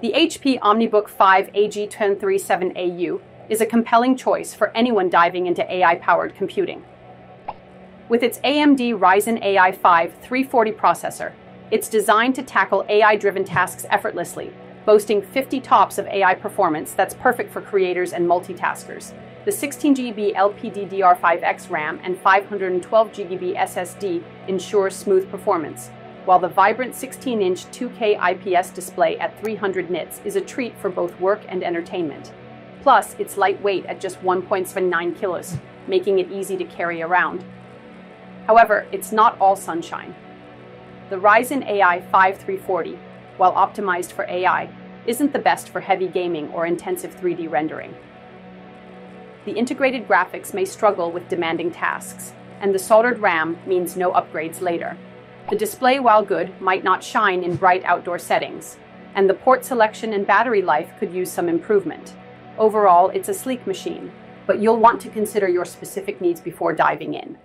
The HP OmniBook 5 AG1037AU is a compelling choice for anyone diving into AI powered computing. With its AMD Ryzen AI 5 340 processor, it's designed to tackle AI driven tasks effortlessly, boasting 50 tops of AI performance that's perfect for creators and multitaskers. The 16GB LPDDR5X RAM and 512GB SSD ensure smooth performance, while the vibrant 16 inch 2K IPS display at 300 nits is a treat for both work and entertainment. Plus, it's lightweight at just 1.79 kilos, making it easy to carry around. However, it's not all sunshine. The Ryzen AI 5 340, while optimized for AI, isn't the best for heavy gaming or intensive 3D rendering. The integrated graphics may struggle with demanding tasks, and the soldered RAM means no upgrades later. The display, while good, might not shine in bright outdoor settings, and the port selection and battery life could use some improvement. Overall, it's a sleek machine, but you'll want to consider your specific needs before diving in.